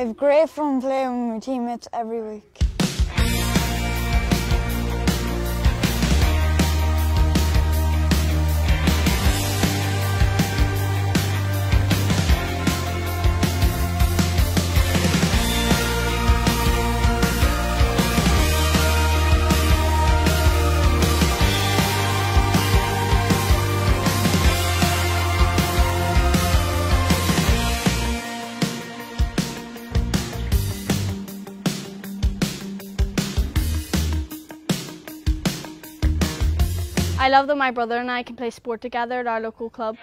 have great fun playing with my teammates every week. I love that my brother and I can play sport together at our local club.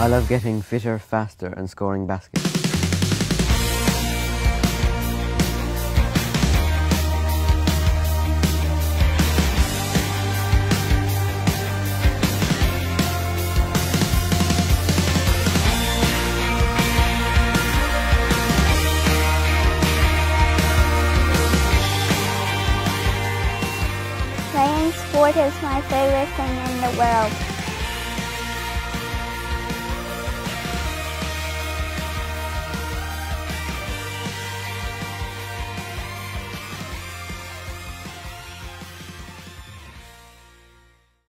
I love getting fitter, faster and scoring baskets. Sport is my favorite thing in the world.